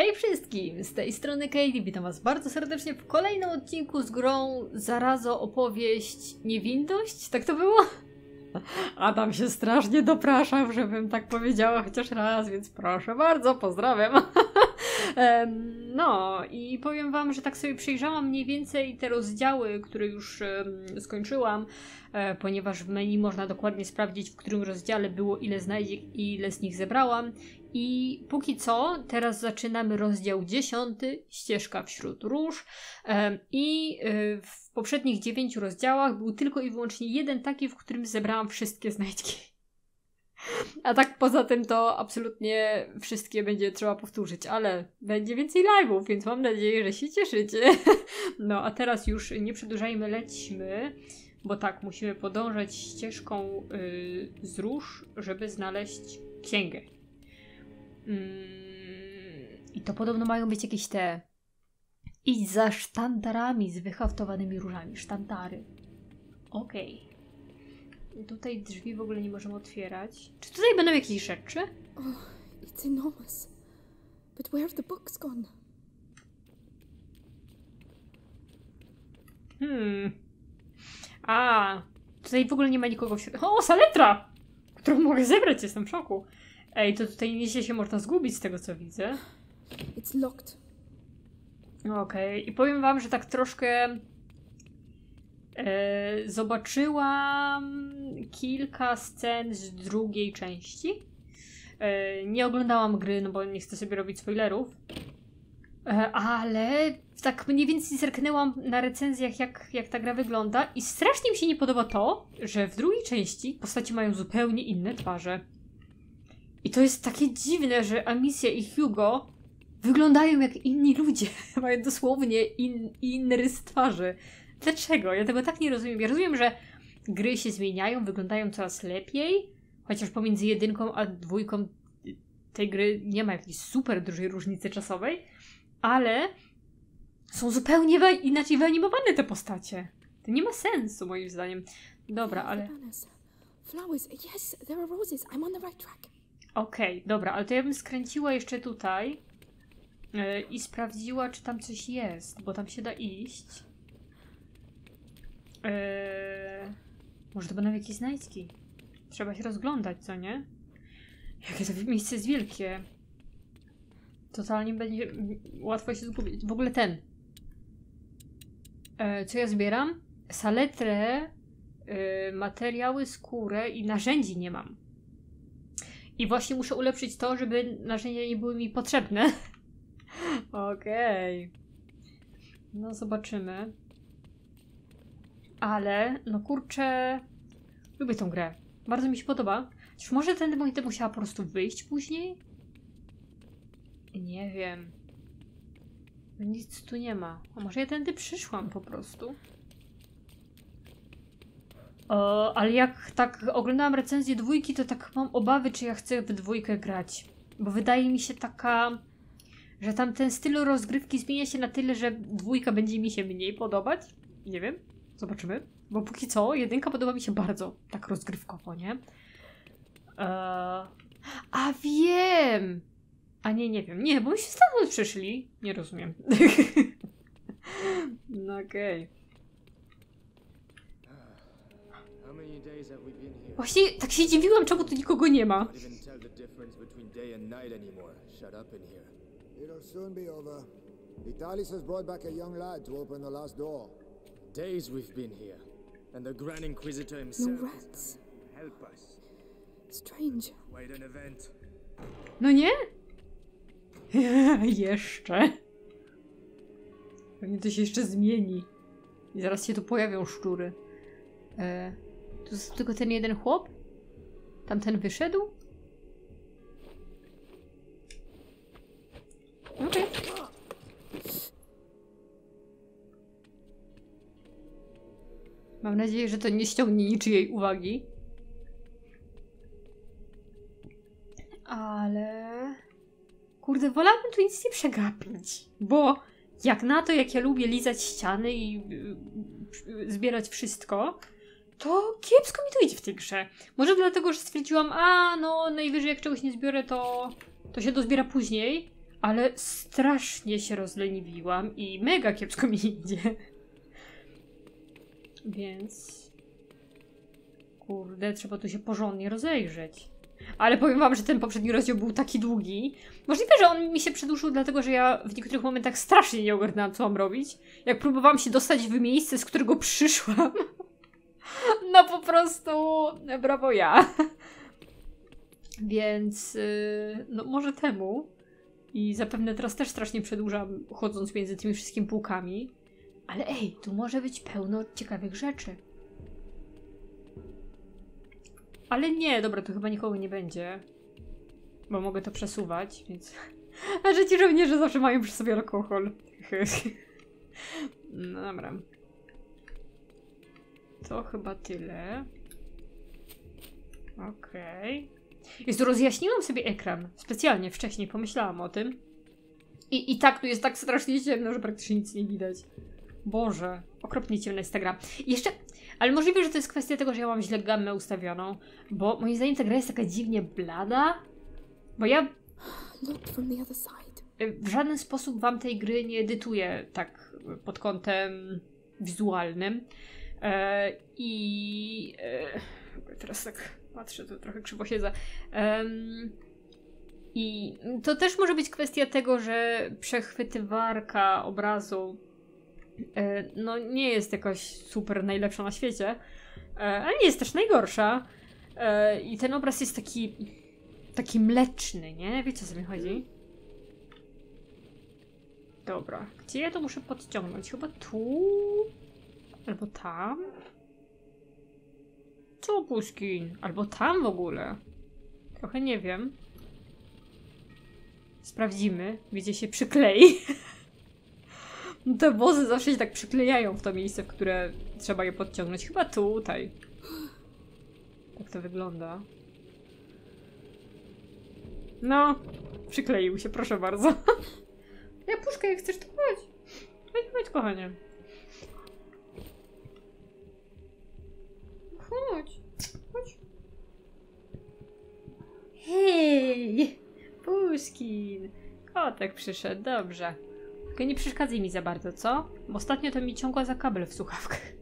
Hej wszystkim, z tej strony Katie, witam was bardzo serdecznie w kolejnym odcinku z grą Zarazo opowieść Niewinność, tak to było? Adam się strasznie dopraszał, żebym tak powiedziała chociaż raz, więc proszę bardzo, pozdrawiam. No i powiem wam, że tak sobie przyjrzałam mniej więcej te rozdziały, które już skończyłam, e, ponieważ w menu można dokładnie sprawdzić, w którym rozdziale było ile znajdziek i ile z nich zebrałam. I póki co, teraz zaczynamy rozdział 10, ścieżka wśród róż. I y, w poprzednich dziewięciu rozdziałach był tylko i wyłącznie jeden taki, w którym zebrałam wszystkie znajdźki. A tak poza tym to absolutnie wszystkie będzie trzeba powtórzyć, ale będzie więcej live'ów, więc mam nadzieję, że się cieszycie. No a teraz już nie przedłużajmy, lećmy, bo tak, musimy podążać ścieżką y, z róż, żeby znaleźć księgę. Mm, I to podobno mają być jakieś te. Idź za sztandarami z wyhaftowanymi różami. Sztandary. Okej. Tutaj drzwi w ogóle nie możemy otwierać. Czy tutaj będą jakieś rzeczy? Oh, it's enormous. But where have the books gone? Hmm. A, tutaj w ogóle nie ma nikogo w środku. O, saletra! Którą mogę zebrać, jestem w szoku. Ej, to tutaj nieźle się można zgubić z tego co widzę. It's locked. Okej, i powiem wam, że tak troszkę e, zobaczyłam kilka scen z drugiej części. E, nie oglądałam gry, no bo nie chcę sobie robić spoilerów. E, ale tak mniej więcej zerknęłam na recenzjach, jak, jak ta gra wygląda i strasznie mi się nie podoba to, że w drugiej części postaci mają zupełnie inne twarze. I to jest takie dziwne, że Amicia i Hugo wyglądają jak inni ludzie. Mają dosłownie in, inny rys twarzy. Dlaczego? Ja tego tak nie rozumiem. Ja rozumiem, że gry się zmieniają, wyglądają coraz lepiej, chociaż pomiędzy jedynką a dwójką tej gry nie ma jakiejś super dużej różnicy czasowej, ale są zupełnie wa- inaczej wyanimowane te postacie. To nie ma sensu moim zdaniem. Dobra, ale... Bananas. Flowers. Yes, there are roses. I'm on the right track. Okej, dobra, ale to ja bym skręciła jeszcze tutaj yy, i sprawdziła, czy tam coś jest, bo tam się da iść. Yy, może to będą jakieś znajdźki. Trzeba się rozglądać, co nie? Jakie to miejsce jest wielkie. Totalnie będzie łatwo się zgubić. W ogóle ten. E, co ja zbieram? Saletrę, e, materiały, skórę i narzędzi nie mam. I właśnie muszę ulepszyć to, żeby narzędzia nie były mi potrzebne. Okej. No zobaczymy. Ale, no kurczę, lubię tą grę. Bardzo mi się podoba. Czy może tędy będę musiała po prostu wyjść później? Nie wiem. Nic tu nie ma. A może ja tędy przyszłam po prostu? O, ale jak tak oglądałam recenzję dwójki, to tak mam obawy, czy ja chcę w dwójkę grać. Bo wydaje mi się taka, że tam ten styl rozgrywki zmienia się na tyle, że dwójka będzie mi się mniej podobać. Nie wiem. Zobaczymy. Bo póki co, jedynka podoba mi się bardzo. Tak rozgrywkowo, nie? Eee, a wiem! A nie, nie wiem. Nie, bo my się stamtąd przyszli. Nie rozumiem. no okej. Here? Właśnie tak się dziwiłam, czemu tu nikogo nie ma. It'll soon be over. Vitalis has brought back a young lad to open the last door. Days we've been here, and the Grand Inquisitor himself No rats. to help us. Strange. Quite an event. No nie? jeszcze. Pewnie to się jeszcze zmieni. I zaraz się tu pojawią szczury. E, tu jest tylko ten jeden chłop? Tamten wyszedł? Mam nadzieję, że to nie ściągnie niczyjej uwagi. Ale... Kurde, wolałabym tu nic nie przegapić. Bo jak na to, jak ja lubię lizać ściany i y, y, zbierać wszystko, to kiepsko mi to idzie w tej grze. Może dlatego, że stwierdziłam, a no najwyżej jak czegoś nie zbiorę, to, to się dozbiera później. ale strasznie się rozleniwiłam i mega kiepsko mi idzie. Więc... Kurde, trzeba tu się porządnie rozejrzeć. Ale powiem wam, że ten poprzedni rozdział był taki długi. Możliwe, że on mi się przedłużył, dlatego że ja w niektórych momentach strasznie nie ogarnęłam, co mam robić. Jak próbowałam się dostać w miejsce, z którego przyszłam. No po prostu, brawo ja. Więc, yy, no może temu. I zapewne teraz też strasznie przedłużam, chodząc między tymi wszystkimi półkami. Ale ej, tu może być pełno ciekawych rzeczy. Ale nie, dobra, tu chyba nikogo nie będzie. Bo mogę to przesuwać, więc... A że ci żołnierze zawsze mają przy sobie alkohol. no dobra. To chyba tyle. Okej. Okay. Jest, rozjaśniłam sobie ekran. Specjalnie, wcześniej pomyślałam o tym. I, I tak tu jest tak strasznie ciemno, że praktycznie nic nie widać. Boże, okropnie ciemna jest ta gra. I jeszcze, ale możliwe, że to jest kwestia tego, że ja mam źle gamę ustawioną, bo moim zdaniem ta gra jest taka dziwnie blada, bo ja side. w żaden sposób wam tej gry nie edytuję tak pod kątem wizualnym. E, I e, teraz tak patrzę, to trochę krzywo siedzę. Em, I to też może być kwestia tego, że przechwytywarka obrazu e, no nie jest jakoś super najlepsza na świecie, e, ale nie jest też najgorsza. E, I ten obraz jest taki taki mleczny, nie? Wiecie o co mi chodzi? Dobra, gdzie ja to muszę podciągnąć? Chyba tu? Albo tam? Co, Puskin? Albo tam w ogóle? Trochę nie wiem. Sprawdzimy, gdzie się przyklei. Te wozy zawsze się tak przyklejają w to miejsce, w które trzeba je podciągnąć. Chyba tutaj. Tak to wygląda. No, przykleił się, proszę bardzo. Ja puszkę, jak chcesz, to chodź. Chodź, chodź, kochanie. Chodź, chodź. Hej, Puszkin. Kotek przyszedł, dobrze. Tylko nie przeszkadzaj mi za bardzo, co? Bo ostatnio to mi ciągła za kabel w słuchawkach.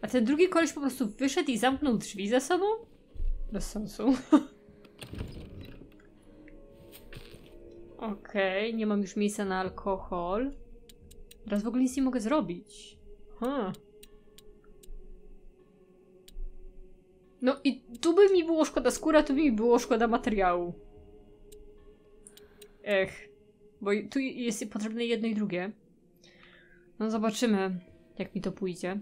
A ten drugi koleś po prostu wyszedł i zamknął drzwi za sobą? Bez sensu. Okej, okay, nie mam już miejsca na alkohol. Teraz w ogóle nic nie mogę zrobić. Huh. No i tu by mi było szkoda skóra, tu by mi było szkoda materiału. Ech. Bo tu jest potrzebne jedno i drugie. No zobaczymy, jak mi to pójdzie.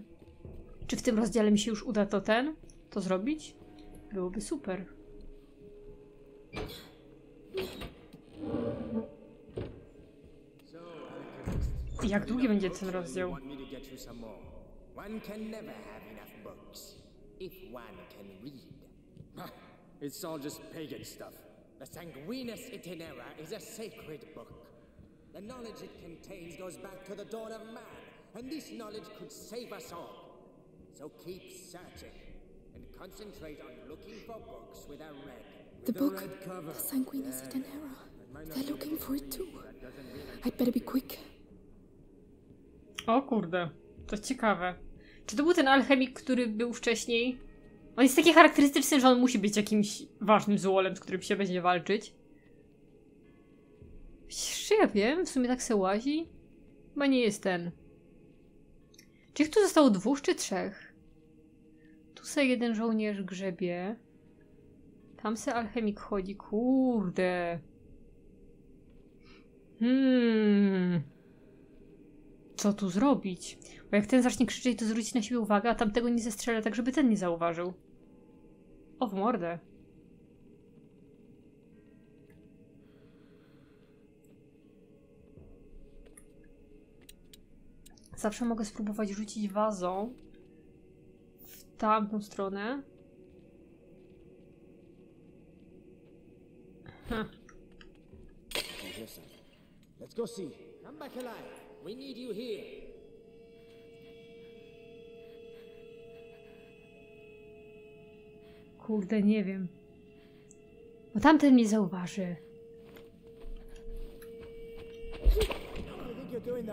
Czy w tym rozdziale mi się już uda to ten? To zrobić? Byłoby super. Jak długi będzie ten rozdział? One can never have enough books if one can read. It's all just pagan stuff. The Sanguinus Itinera is a sacred book. The knowledge it contains goes back to the dawn of man, and this knowledge could save us all. So keep searching and concentrate on looking for books with a red. The with a book, red cover. the Sanguinus Itinera. They're looking for it too. I'd better be quick. O kurde, to ciekawe. Czy to był ten alchemik, który był wcześniej? On jest taki charakterystyczny, że on musi być jakimś ważnym złolem, z którym się będzie walczyć. Czy ja wiem? W sumie tak se łazi? Chyba nie jest ten. Czy ich tu zostało dwóch czy trzech? Tu se jeden żołnierz grzebie. Tam se alchemik chodzi. Kurde. Hmm. Co tu zrobić? Bo jak ten zacznie krzyczeć, to zwrócić na siebie uwagę, a tamtego nie zestrzelę tak, żeby ten nie zauważył. O, w mordę. Zawsze mogę spróbować rzucić wazą w tamtą stronę. Hm. Let's go see. Come back alive. We need you here. Kurde, nie wiem. Bo tamten mnie zauważy. What do you think you're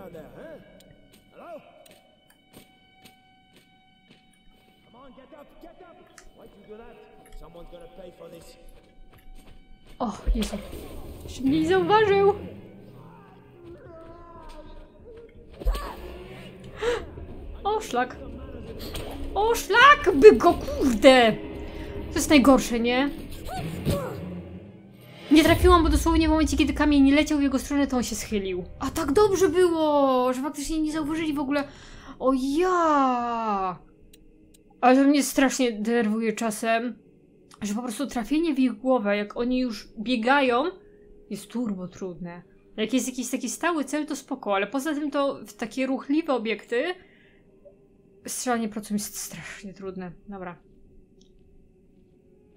O, szlak. O, szlak! By go, kurde! To jest najgorsze, nie? Nie trafiłam, bo dosłownie w momencie, kiedy kamień leciał w jego stronę, to on się schylił. A tak dobrze było, że faktycznie nie zauważyli w ogóle. O ja! Ale to mnie strasznie denerwuje czasem, że po prostu trafienie w ich głowę, jak oni już biegają, jest turbo trudne. Jak jest jakiś taki stały cel, to spoko, ale poza tym to w takie ruchliwe obiekty strzelanie procem jest strasznie trudne. Dobra.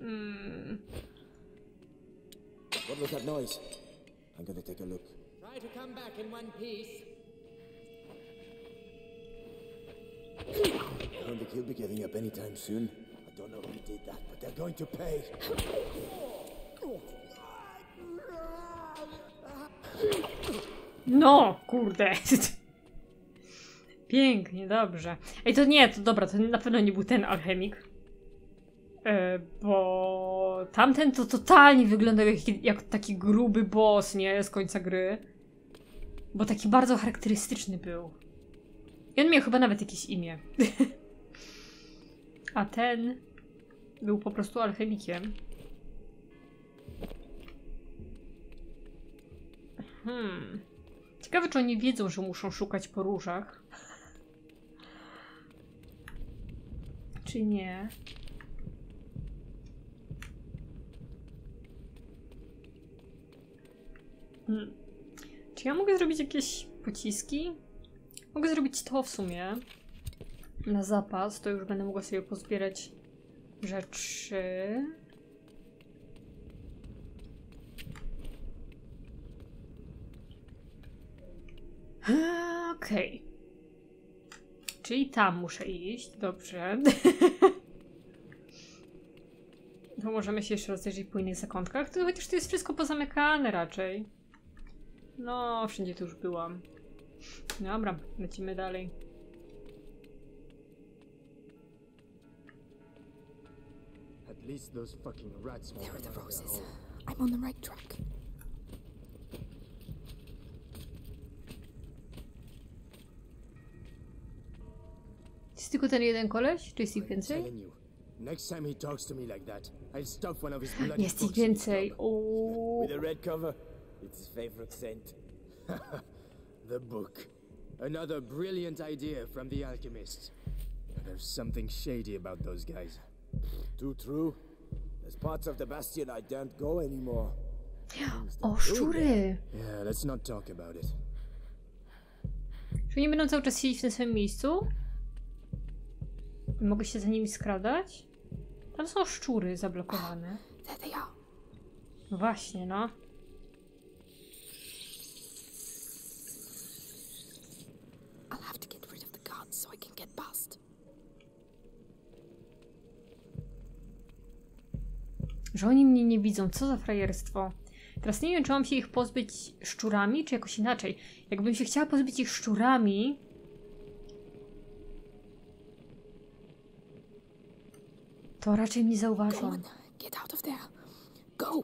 Mm. What was that noise? I'm gonna take a look. Try to come back in one piece. I don't think he'll be getting up anytime soon. I don't know who did that, but they're going to pay. No, kurde. Pięknie, dobrze. Ej, to nie, to dobra, to na pewno nie był ten alchemik. E, bo tamten to totalnie wyglądał jak, jak taki gruby boss, nie? Z końca gry. Bo taki bardzo charakterystyczny był. I on miał chyba nawet jakieś imię. A ten był po prostu alchemikiem. Hmm. Ciekawe, czy oni wiedzą, że muszą szukać po różach. Czy nie? Hmm. Czy ja mogę zrobić jakieś pociski? Mogę zrobić to w sumie. Na zapas, to już będę mogła sobie pozbierać rzeczy. Okej. Czyli tam muszę iść, dobrze. to możemy się jeszcze rozejrzeć po innych zakątkach. To chociaż to jest wszystko pozamykane raczej. No, wszędzie tu już byłam. Dobra, lecimy dalej. At least those fucking rats won't There are the roses. I'm on the right track. Tylko ten jeden koleś? Czy jest ich więcej? next time he talks to me like that, I'll stuff one of his bloody Jest ich books in his więcej. With a red cover, it's his favorite scent. the book. Another brilliant idea from the alchemists. There's something shady about those guys. Too true. There's parts of the Bastion I don't go anymore. O, szczury! Yeah, let's not talk about it. Czy nie będą cały czas siedzieć w tym samym miejscu? Mogę się za nimi skradać? Tam są szczury zablokowane. No właśnie, no. Że oni mnie nie widzą. Co za frajerstwo. Teraz nie wiem, czy mam się ich pozbyć szczurami, czy jakoś inaczej. Jakbym się chciała pozbyć ich szczurami... To raczej mnie Go zauważą. on, get out of there. Go!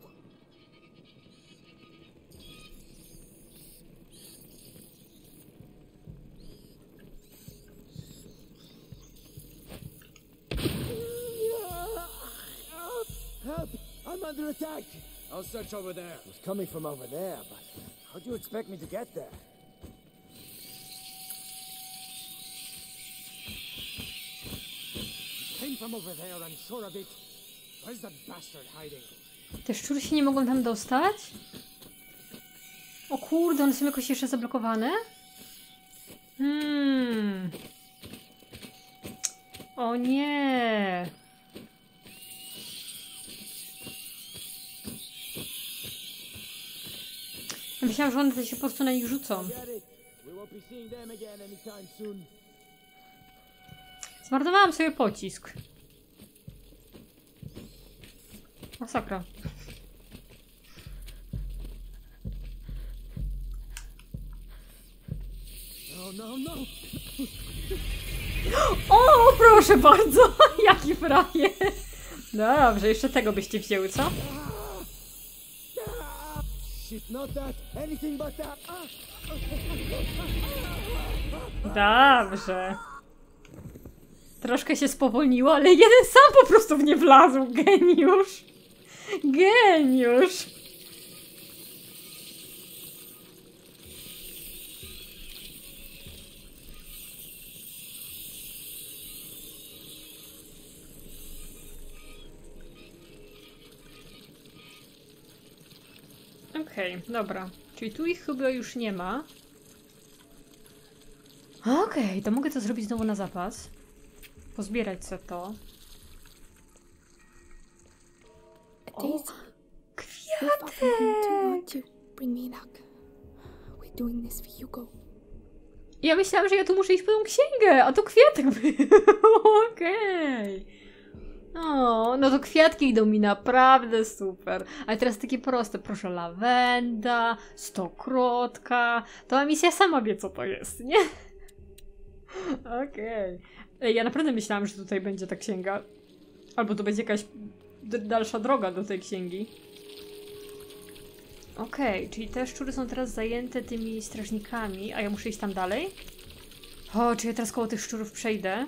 Help! I'm under attack! I'll search over there. It was coming from over there, but how do you expect me to get there? Te szczury się nie mogą tam dostać? O kurde, one są jakoś jeszcze zablokowane? Hmm. O nie. Myślałam, że one się po prostu na nich rzucą. Zmarnowałam sobie pocisk. Masakra. No, no, no. O, proszę bardzo! Jaki frajer! No dobrze, jeszcze tego byście wzięły, co? Dobrze. Troszkę się spowolniło, ale jeden sam po prostu w nie wlazł. Geniusz. Geniusz. Okej, dobra. Czyli tu ich chyba już nie ma. Okej, to mogę to zrobić znowu na zapas. Pozbierać sobie to. A daisy. Kwiat! If I want to want you, bring me luck. We're doing this for Hugo. Ja myślałam, że ja tu muszę iść po tą księgę, a to kwiatek był. Okej. O, no to kwiatki idą mi naprawdę super. Ale teraz takie proste, proszę, lawenda, stokrotka. To misja sama wie, co to jest, nie? Okej. Ej, Ja naprawdę myślałam, że tutaj będzie ta księga. Albo to będzie jakaś dalsza droga do tej księgi. Okej, czyli te szczury są teraz zajęte tymi strażnikami, a ja muszę iść tam dalej? O, czy ja teraz koło tych szczurów przejdę?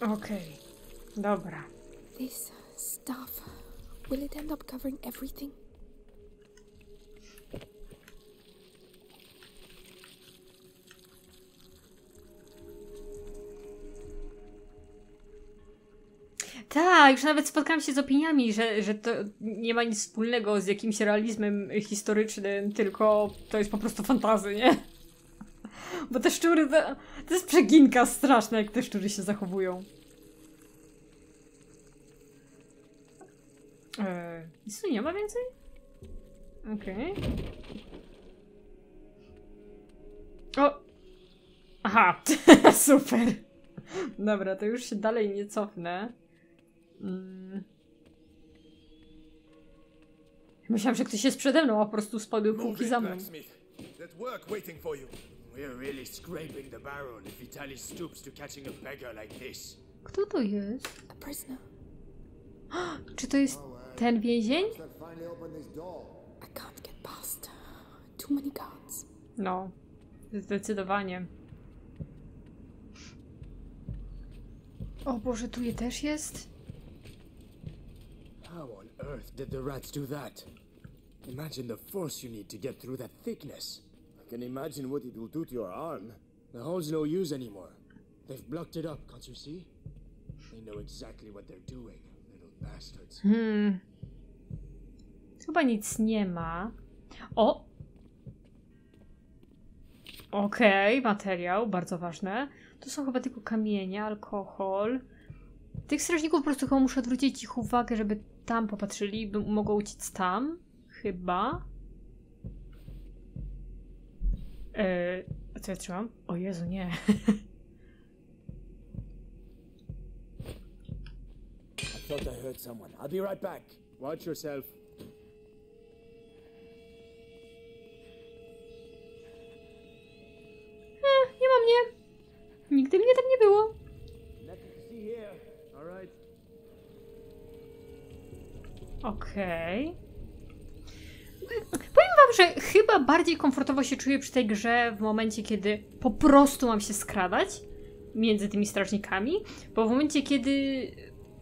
Okej, dobra. This stuff, will it end up covering everything? Tak, już nawet spotkałam się z opiniami, że, że to nie ma nic wspólnego z jakimś realizmem historycznym, tylko to jest po prostu fantazy, nie? Bo te szczury, to, to jest przeginka straszna, jak te szczury się zachowują. Eee, tu nie ma więcej? Okej. O! Aha, super. Dobra, to już się dalej nie cofnę. Mm. Myślałam, że ktoś jest przede mną, a po prostu spadły półki za mną. blacksmith. There's work waiting for you. We're really scraping the barrel if Vitaly stoops to catching a beggar like this. Kto to jest? A prisoner. Czy to jest ten więzień? That finally opened this door. I can't get past. Too many guards. No, zdecydowanie. O Boże, tu je też jest? Earth did the rats do that? Imagine the force you need to get through that thickness. I can imagine what it will do to your arm. The hole's no use anymore. They've blocked it up, can't you see? They know exactly what they're doing, little bastards. Hmm. Chyba nic nie ma. O! Okej, materiał, bardzo ważne. To są chyba tylko kamienie, alkohol. Tych strażników po prostu chyba muszę odwrócić ich uwagę, żeby tam popatrzyli, by mogło uciec tam. Chyba. Eee, a co ja trzymam? O Jezu, nie. I thought I heard someone. I'll be right back. Watch yourself. nie ma mnie. Nigdy mnie tam nie było. Okej. Powiem wam, że chyba bardziej komfortowo się czuję przy tej grze w momencie, kiedy po prostu mam się skradać między tymi strażnikami, bo w momencie, kiedy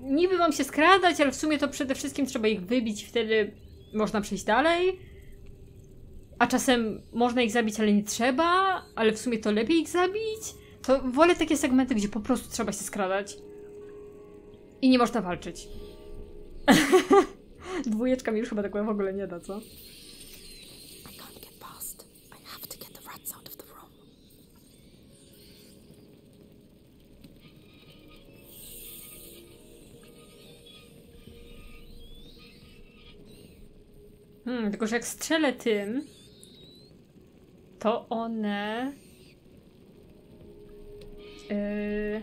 niby mam się skradać, ale w sumie to przede wszystkim trzeba ich wybić wtedy można przejść dalej. A czasem można ich zabić, ale nie trzeba, ale w sumie to lepiej ich zabić. To wolę takie segmenty, gdzie po prostu trzeba się skradać. I nie można walczyć. Dwójeczka mi już chyba tego w ogóle nie da, co? Hmm, tylko że jak strzelę tym, to one. Yy,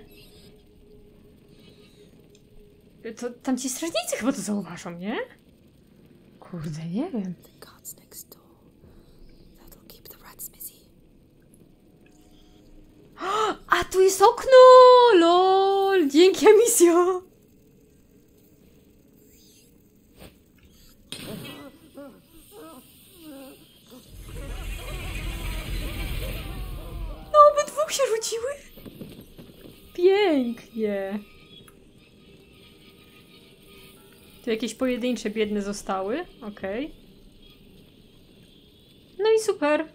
to tam ci strażnicy chyba to zauważą, nie? Kurde, nie wiem. A tu jest okno! LOL! Dzięki, Amisio! No, obydwóch się rzuciły! Pięknie! Tu jakieś pojedyncze biedne zostały. Okej. No i super.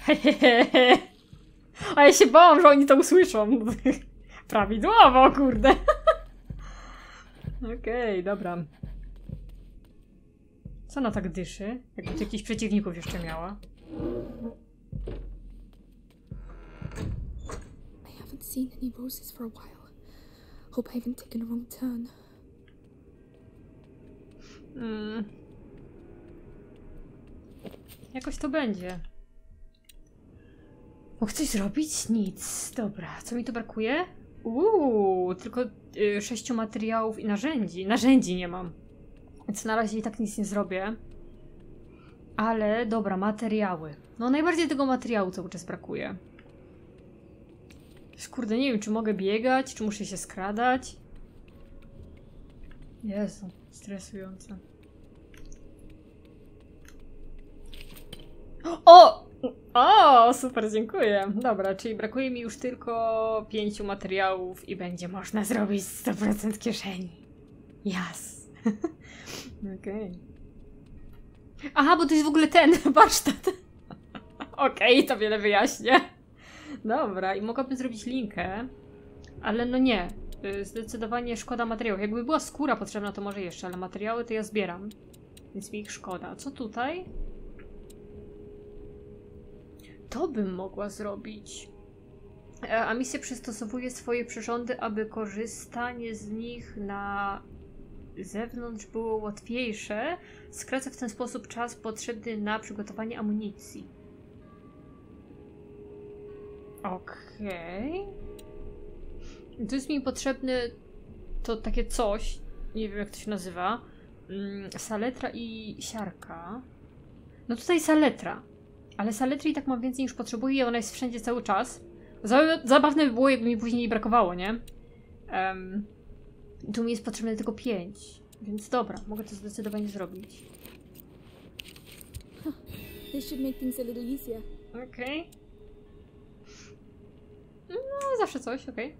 Hehehe. A ja się bałam, że oni to usłyszą. Prawidłowo, kurde. Okej, dobra. Co ona tak dyszy? Jakby tu jakichś przeciwników jeszcze miała. I haven't seen roses for a while. Hope I haven't taken a wrong turn. Mm. Jakoś to będzie. Mógł coś zrobić? Nic. Dobra, co mi tu brakuje? Uuu, tylko y, sześciu materiałów i narzędzi. Narzędzi nie mam. Więc na razie i tak nic nie zrobię. Ale dobra, materiały. No najbardziej tego materiału cały czas brakuje. Kurde, nie wiem, czy mogę biegać, czy muszę się skradać. Jezu, stresujące. O! O, super, dziękuję. Dobra, czyli brakuje mi już tylko pięciu materiałów i będzie można zrobić 100% kieszeni. Jas. Okej. Aha, bo to jest w ogóle ten warsztat. Okej, to wiele wyjaśnia. Dobra, i mogłabym zrobić linkę, ale no nie. Y, Zdecydowanie szkoda materiałów. Jakby była skóra potrzebna, to może jeszcze, ale materiały to ja zbieram. Więc mi ich szkoda. Co tutaj? To bym mogła zrobić. E, A misja przystosowuje swoje przyrządy, aby korzystanie z nich na zewnątrz było łatwiejsze. Skraca w ten sposób czas potrzebny na przygotowanie amunicji. Okej. Tu jest mi potrzebne to takie coś, nie wiem jak to się nazywa, mm, saletra i siarka. No tutaj saletra, ale saletry i tak mam więcej niż potrzebuję i ona jest wszędzie cały czas. Za- Zabawne by było, jakby mi później nie brakowało, nie? Em, tu mi jest potrzebne tylko pięć, więc dobra, mogę to zdecydowanie zrobić. This should make things a little easier. Okej. No, zawsze coś, okej.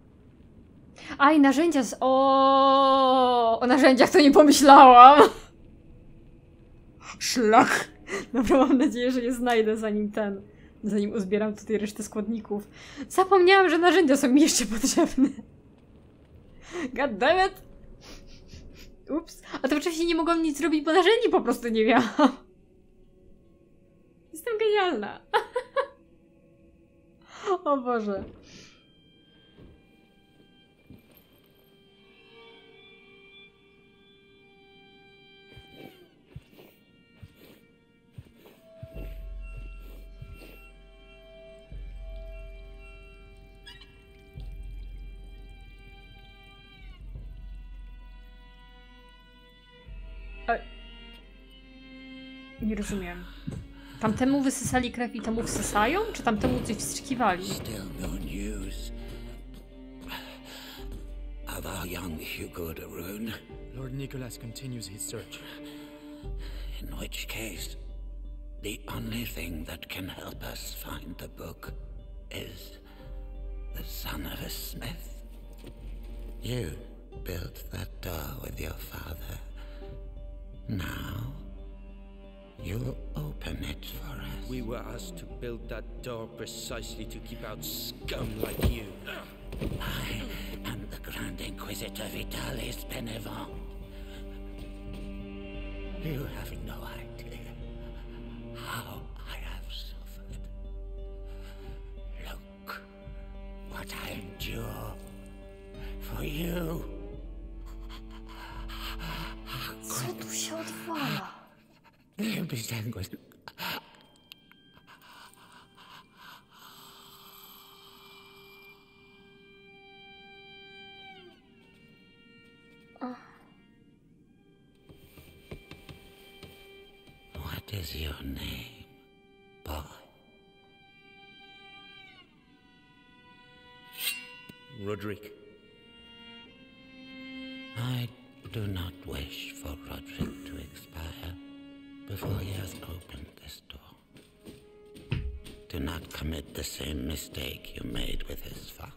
A i narzędzia z. O, o narzędziach to nie pomyślałam. Szlak. Dobra, mam nadzieję, że je znajdę zanim ten. Zanim uzbieram tutaj resztę składników. Zapomniałam, że narzędzia są mi jeszcze potrzebne. God damn it. Ups. A to oczywiście nie mogłam nic zrobić, bo narzędzi po prostu nie miałam. Jestem genialna. O Boże. Nie rozumiem. Tamtemu wysysali krew i temu wsysają? Czy tamtemu coś wstrzykiwali? Still no news of our young Hugo de Rune, Lord Nicholas continues his search. in which case, the only thing that can help us find the book is the son of a smith. You built that door with your father. Now, you'll open it for us. We were asked to build that door precisely to keep out scum like you. I am the Grand Inquisitor Vitalis Benevent. You have no idea how I have suffered. Look what I endure for you. What is your name, boy? Roderick. I do not. Before he has opened this door. Do not commit the same mistake you made with his father.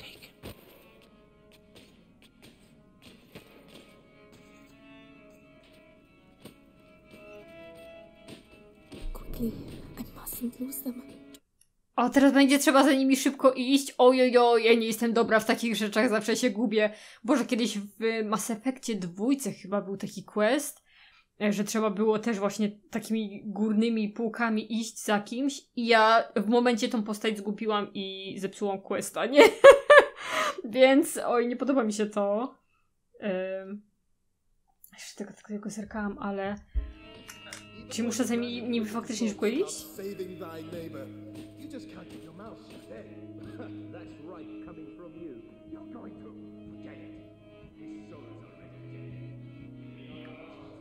Take it. Quickly, I mustn't lose them. O, teraz będzie trzeba za nimi szybko iść. Ojojo, ja nie jestem dobra w takich rzeczach, zawsze się gubię. Boże, kiedyś w Mass Effectie dwójce chyba był taki quest, e, że trzeba było też właśnie takimi górnymi półkami iść za kimś i ja w momencie tą postać zgubiłam i zepsułam questa, nie? Więc, oj, nie podoba mi się to. Um, jeszcze tego, tego, tego zerkałam, ale... Czy muszę za nimi, nimi faktycznie szybko iść? Just can't keep your mouth shut, eh? That's right coming from you. You're going to forget it. His soul is already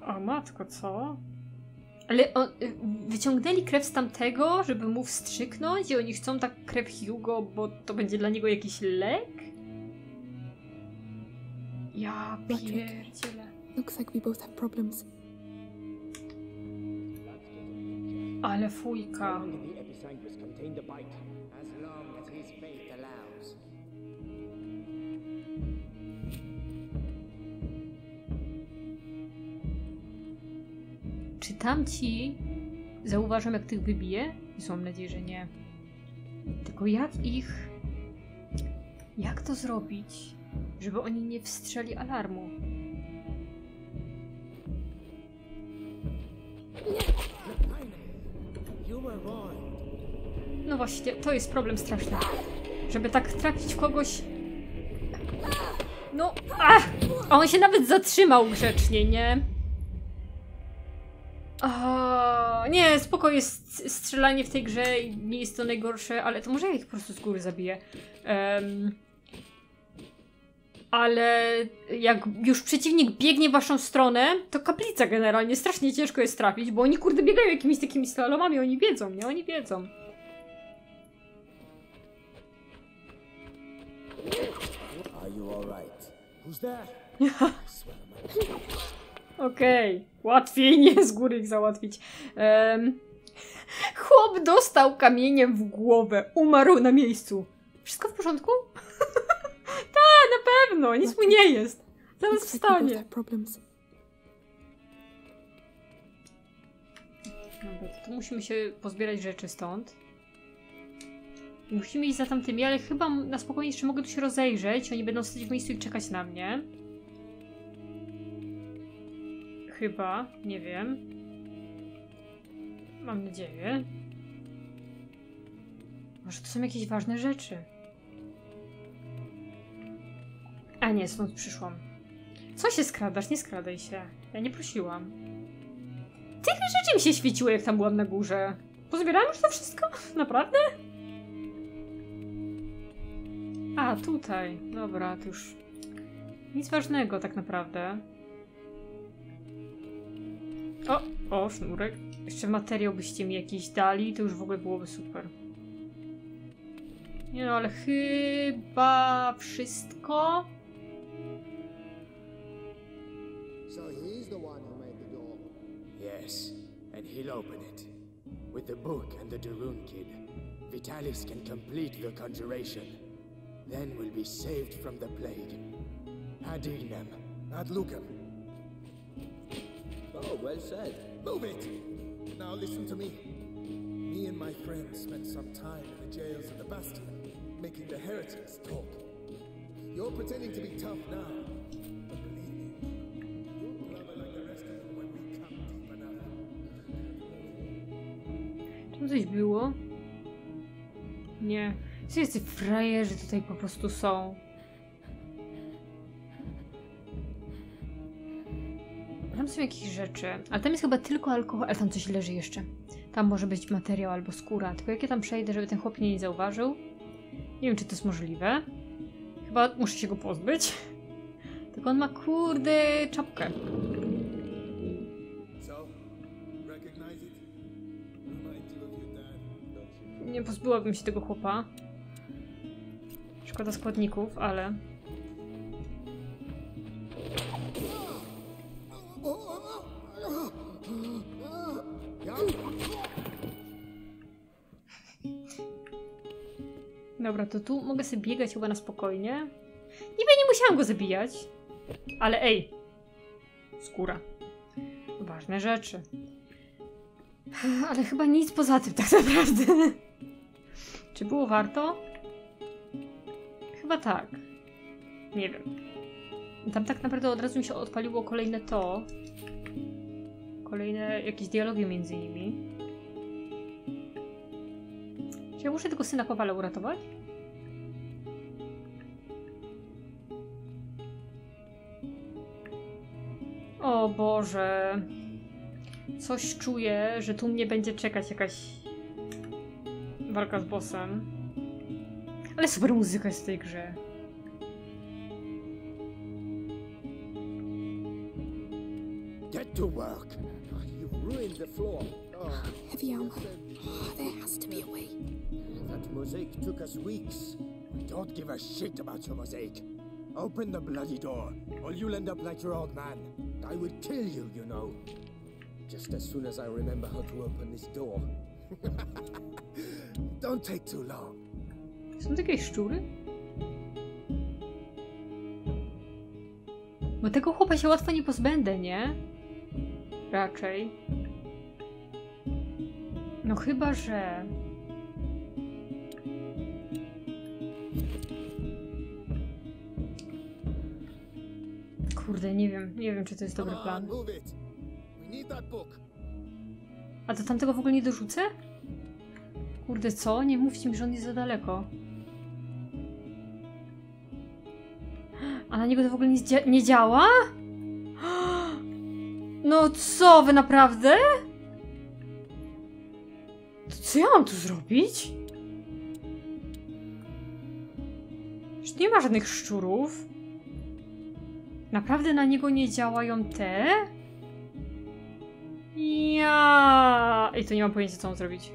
dead. O matko, co? Ale on, y, wyciągnęli krew z tamtego, żeby mu wstrzyknąć i oni chcą tak krew Hugo, bo to będzie dla niego jakiś lek? Ja pierdzielę. Looks like we both have problems. Ale fujka. Can the bite? As long as his faith allows. Czy tamci zauważą, jak tych wybije? Mam nadzieję, że nie. Tylko jak ich... Jak to zrobić, żeby oni nie wstrzeli alarmu? You were. No właśnie, to jest problem straszny. Żeby tak trafić w kogoś. No! A on się nawet zatrzymał grzecznie, nie? O, nie, spoko jest strzelanie w tej grze i nie jest to najgorsze, ale to może ja ich po prostu z góry zabiję. Em, ale jak już przeciwnik biegnie w waszą stronę, to kaplica generalnie strasznie ciężko jest trafić, bo oni kurde biegają jakimiś takimi slalomami, oni wiedzą, nie? Oni wiedzą. Okej, łatwiej nie z góry ich załatwić. Em, chłop dostał kamieniem w głowę, umarł na miejscu. Wszystko w porządku? tak, na pewno, nic mu nie jest. Zaraz wstanie. Dobra, to musimy się pozbierać rzeczy stąd. Musimy iść za tamtymi, ale chyba na spokojnie jeszcze mogę tu się rozejrzeć. Oni będą stać w miejscu i czekać na mnie. Chyba, nie wiem. Mam nadzieję. Może to są jakieś ważne rzeczy. A nie, stąd przyszłam. Co się skradasz? Nie skradaj się. Ja nie prosiłam. Tyle rzeczy mi się świeciło, jak tam byłam na górze. Pozbierałam już to wszystko? Naprawdę? A, tutaj. Dobra, to już... Nic ważnego tak naprawdę. O, o, sznurek. Jeszcze materiał byście mi jakiś dali, to już w ogóle byłoby super. Nie no, ale chyba wszystko. So he's the one who made the door. Yes, and he'll open it. With the book and the Darun kid, Vitalis can complete the conjuration. Then we'll be saved from the plague. Adignam. Ad Lucem. Oh, well said. Move it! Now listen to me. Me and my friends spent some time in the jails of the Bastion, making the heretics talk. You're pretending to be tough now, but believe me, you'll blubber like the rest of them when we come deep enough. Tam coś było? Nie. Wszyscy frajerzy tutaj po prostu są. Tam są jakieś rzeczy, ale tam jest chyba tylko alkohol, ale tam coś leży jeszcze. Tam może być materiał albo skóra, tylko jak ja tam przejdę, żeby ten chłop mnie nie zauważył? Nie wiem, czy to jest możliwe. Chyba muszę się go pozbyć. Tylko on ma kurde czapkę. Nie pozbyłabym się tego chłopa. Szkoda składników, ale... Dobra, to tu mogę sobie biegać chyba na spokojnie. Niby nie musiałam go zabijać. Ale ej! Skóra. Ważne rzeczy. Ale chyba nic poza tym tak naprawdę. Czy było warto? Chyba tak. Nie wiem. Tam tak naprawdę od razu mi się odpaliło kolejne to. Kolejne jakieś dialogi między nimi. Czy ja muszę tego syna Kowala uratować? O Boże. Coś czuję, że tu mnie będzie czekać jakaś walka z bossem. Ale super muzyka jest w tej grze. Get to work. You've ruined the floor. Oh, Heavy armor. Oh, there has to be a way. that mosaic took us weeks. We don't give a shit about your mosaic. Open the bloody door, or you'll end up like your old man. I would kill you, you know. Just as soon as I remember how to open this door. don't take too long. Są to jakieś szczury? Bo tego chłopa się łatwo nie pozbędę, nie? Raczej. No chyba, że... Kurde, nie wiem, nie wiem, czy to jest dobry plan. book. A to tamtego w ogóle nie dorzucę? Kurde, co? Nie mówcie mi, że on jest za daleko. Na niego to w ogóle nie, dzia- nie działa? No co, wy naprawdę? To co ja mam tu zrobić? Już nie ma żadnych szczurów. Naprawdę na niego nie działają te? Ja. I to nie mam pojęcia, co mam zrobić.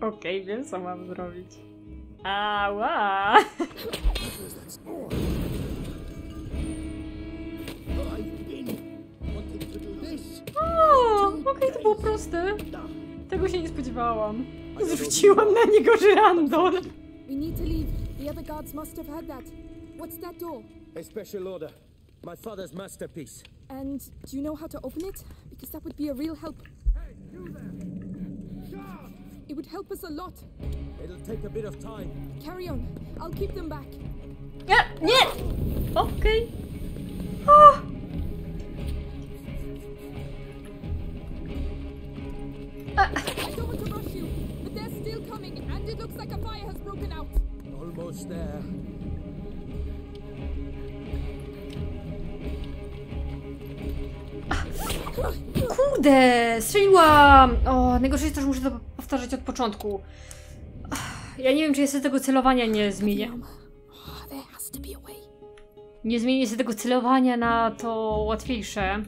Okej, wiem, co mam zrobić. Ała! O, okej, to było proste. Tego się nie spodziewałam. Zrzuciłam na niego żyrandol. We need to leave. The other guards must have heard that. What's that door? A special order. My father's masterpiece. And do you know how to open it? Because that would be a real help. It would help us a lot. It'll take a bit of time. Carry on. I'll keep them back. Nie, nie! Okej. O! I don't want to rush you, but they're still coming, and it looks like a fire has broken out. Almost there. Ah. Kurde, strzeliłam! O, najgorsze jest to, że muszę to powtarzać od początku. Ja nie wiem, czy ja sobie tego celowania nie zmienię. Nie zmienię sobie tego celowania na to łatwiejsze.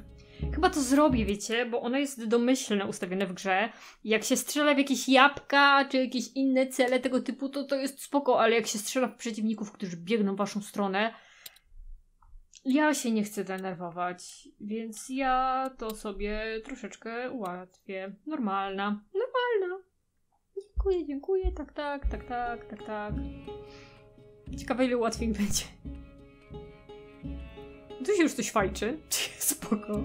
Chyba to zrobię, wiecie, bo ono jest domyślne ustawione w grze. Jak się strzela w jakieś jabłka, czy jakieś inne cele tego typu, to to jest spoko, ale jak się strzela w przeciwników, którzy biegną w waszą stronę, ja się nie chcę denerwować, więc ja to sobie troszeczkę ułatwię. Normalna, normalna. Dziękuję, dziękuję, tak, tak, tak, tak, tak, tak. Ciekawe ile łatwiej będzie. Tu się już coś fajczy. Spoko.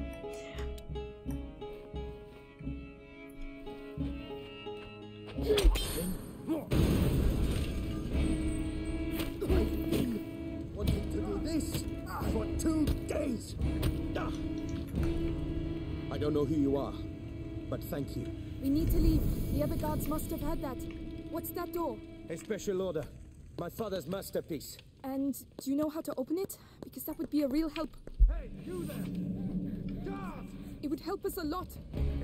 For two days. I don't know who you are, but thank you. We need to leave. The other guards must have heard that. What's that door? A special order. My father's masterpiece. And do you know how to open it? Because that would be a real help. Hey, you there! Guard! It would help us a lot.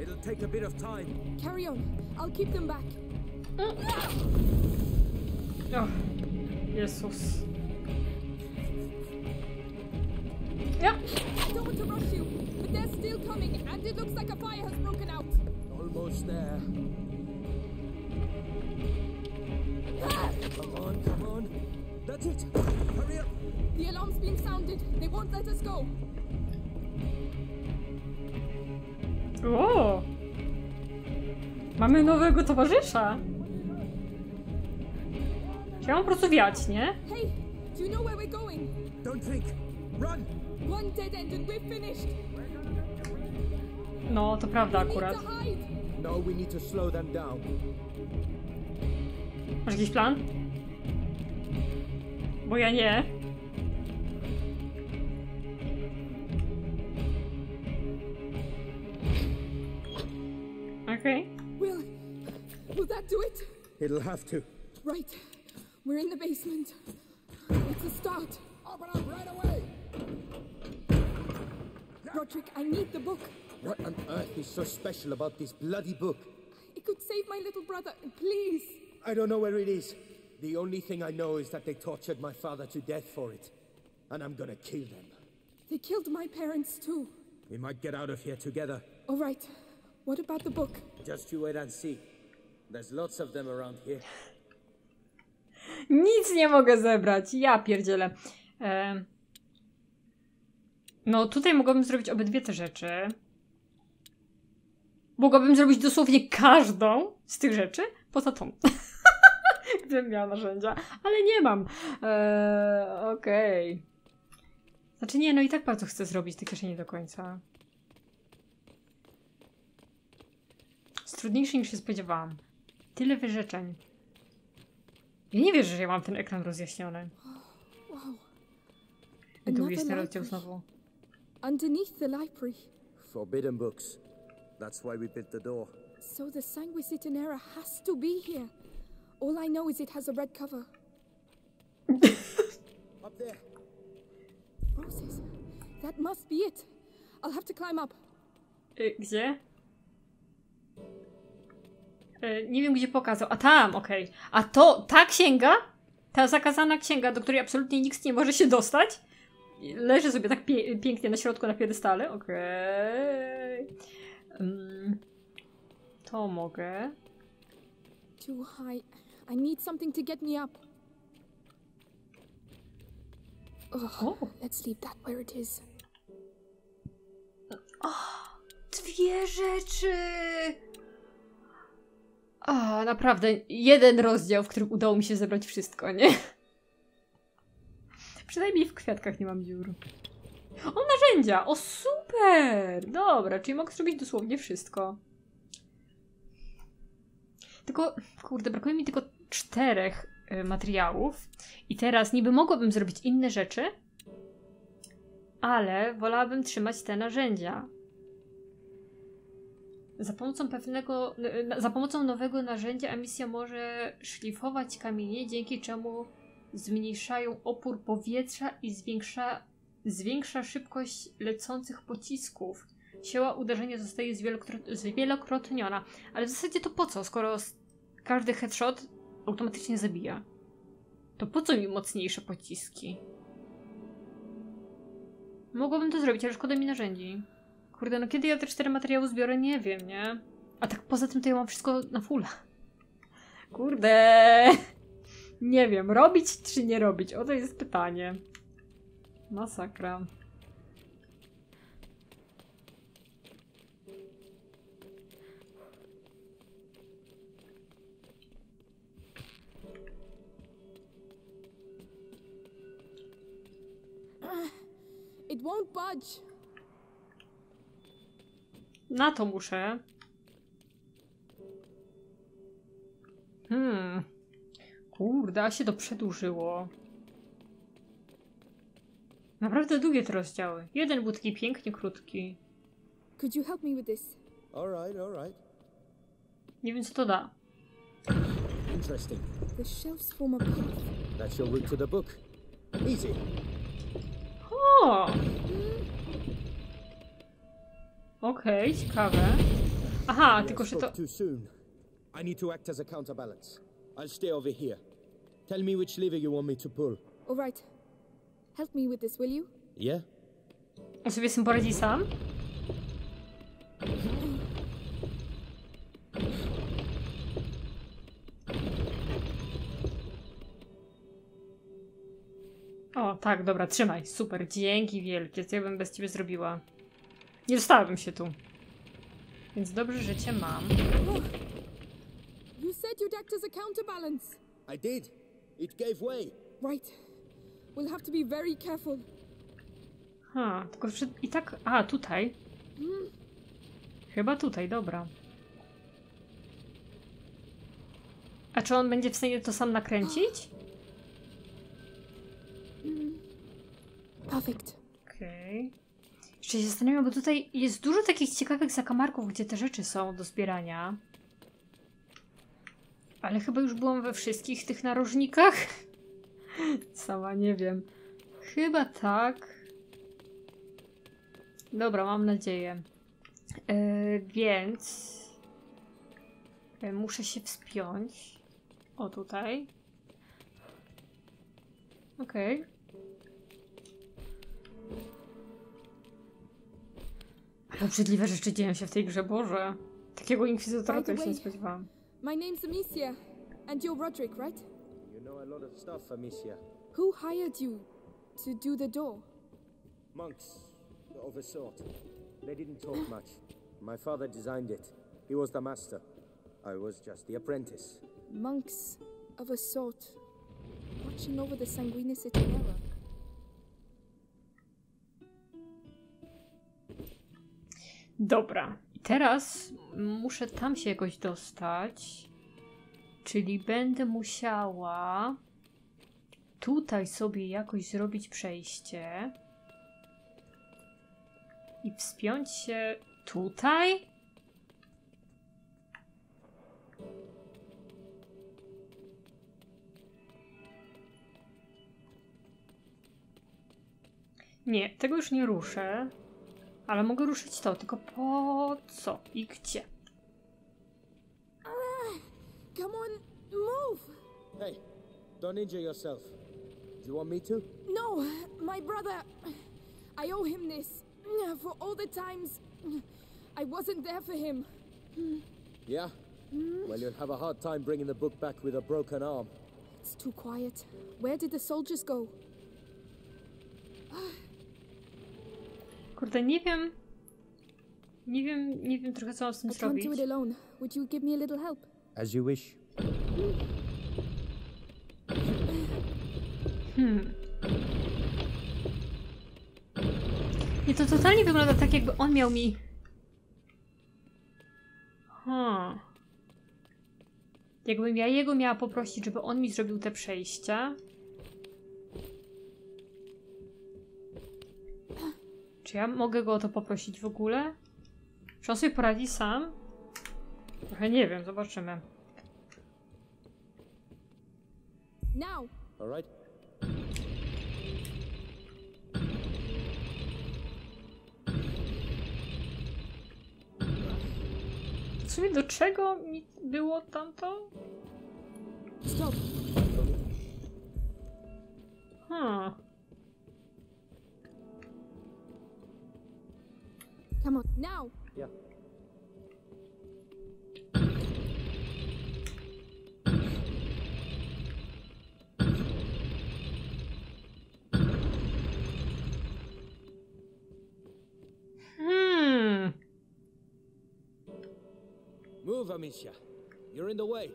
It'll take a bit of time. Carry on. I'll keep them back. O, Jezus. Ja. I don't want to rush you, but but they're still coming, and it looks like a fire has broken Almost there. Come on, come on. That's it. Hurry up. The alarm's been sounded. They won't let us go. O! Mamy nowego towarzysza. Chciałam po prostu wiać, nie? Hey, do you know where we're going? Don't think. Run. One dead end and we're finished. No, to prawda We need akurat. To. No, we need to slow them down. Masz jakiś plan? Bo ja nie. Okej. Will, will that do it? It'll have to. Right. We're in the basement. It's a start. Open up right away! Roderick, I need the book. What on earth is so special about this bloody book? It could save my little brother. Please. I don't know where it is. The only thing I know is that they tortured my father to death for it. And I'm gonna kill them. They killed my parents too. We might get out of here together. All right. What about the book? Just you wait and see. There's lots of them around here. Nic nie mogę zebrać. Ja pierdzielę. E... No, tutaj mogłabym zrobić obydwie te rzeczy. Mogłabym zrobić dosłownie każdą z tych rzeczy, poza tą. Gdybym miała narzędzia, ale nie mam. E... Okej. Znaczy nie, no i tak bardzo chcę zrobić, tylko jeszcze nie do końca. Jest trudniejsze niż się spodziewałam. Tyle wyrzeczeń. Ja nie wierzę, że ja mam ten ekran rozjaśniony. Wow. I tu Another jest ten rozdział znowu. Underneath the library. Forbidden books. That's why we built the door. So the Sanguis Itinera has to be here. All I know is it has a red cover. Up there. Roses. That must be it. I'll have to climb up. Y, gdzie? Y, nie wiem, gdzie pokazał. A tam, okej. A to, ta księga? Ta zakazana księga, do której absolutnie nikt nie może się dostać? Leży sobie tak pie pięknie na środku na piedestale. Okej. Mm, to mogę. Too high. I need something to get me up. Ugh, O, let's leave that where it is. dwie rzeczy! O, naprawdę, jeden rozdział, w którym udało mi się zebrać wszystko, nie? Przynajmniej w kwiatkach nie mam dziur. O, narzędzia! O, super! Dobra, czyli mogę zrobić dosłownie wszystko. Tylko, kurde, brakuje mi tylko czterech y, materiałów. I teraz niby mogłabym zrobić inne rzeczy, ale wolałabym trzymać te narzędzia. Za pomocą pewnego, za pomocą nowego narzędzia emisja może szlifować kamienie, dzięki czemu zmniejszają opór powietrza i zwiększa, zwiększa szybkość lecących pocisków. Siła uderzenia zostaje zwielokrot, zwielokrotniona. Ale w zasadzie to po co, skoro każdy headshot automatycznie zabija? To po co mi mocniejsze pociski? Mogłabym to zrobić, ale szkoda mi narzędzi. Kurde, no kiedy ja te cztery materiały zbiorę, nie wiem, nie? A tak poza tym to ja mam wszystko na fulla. Kurde! Nie wiem, robić czy nie robić? Oto jest pytanie. Masakra. It won't budge. Na to muszę. Hmm. Kurde, się to przedłużyło. Naprawdę długie te rozdziały. Jeden był taki pięknie krótki. Could you help me with this? All right, all right. Nie wiem, co to da. Interesting. The shelves form a path. That's your route to the book. Easy. O! Okej, ciekawe. Aha, tylko że to... Too soon. I need to act as a counterbalance. I'll stay over here. Tell me which lever you want me to pull. All right. Help me with this, will you? Yeah. On sobie z tym poradzi sam? O, tak, dobra, trzymaj. Super, dzięki wielkie. Co ja bym bez ciebie zrobiła? Nie dostałabym się tu. Więc dobrze, że cię mam. You said you'd act as a counterbalance. I did. It gave way. Right. We'll have to be very careful. Ha, tylko że i tak... A, tutaj. Chyba tutaj, dobra. A czy on będzie w stanie to sam nakręcić? Perfect. Okej. Jeszcze się zastanawiam, bo tutaj jest dużo takich ciekawych zakamarków, gdzie te rzeczy są do zbierania. Ale chyba już byłam we wszystkich tych narożnikach. Sama nie wiem. Chyba tak. Dobra, mam nadzieję. E, więc e, muszę się wspiąć. O tutaj. Okej. Ale obrzydliwe rzeczy dzieją się w tej grze, Boże. Takiego inkwizytora to się nie spodziewałam. My name's Amicia, and you're Roderick, right? You know a lot of stuff, Amicia. Who hired you to do the door? Monks, of a sort. They didn't talk much. My father designed it. He was the master. I was just the apprentice. Monks of a sort, watching over the Sanguinis Itinera. Dobra. I teraz muszę tam się jakoś dostać. Czyli będę musiała tutaj sobie jakoś zrobić przejście. I wspiąć się tutaj? Nie, tego już nie ruszę. Ale mogę ruszyć to, tylko po co i gdzie? Come on, move! Hey, don't injure yourself. Do you want me to? No, my brother. I owe him this. For all the times I wasn't there for him. Yeah? Hmm? Well, you'll have a hard time bringing the book back with a broken arm. It's too quiet. Where did the soldiers go? Kurde, nie wiem. Nie wiem, nie wiem trochę co mam z tym I can't do it alone. Would you give me a little help? As you wish. Hmm. Nie, to totalnie wygląda tak, jakby on miał mi... Hmm. Jakbym ja jego miała poprosić, żeby on mi zrobił te przejścia. Czy ja mogę go o to poprosić w ogóle? Czy on sobie poradzi sam? Trochę nie wiem, zobaczymy. Now! All right? W sumie do czego mi było tamto? Stop! Hmm. Come on, now! Yeah. Move, Amicia. You're in the way.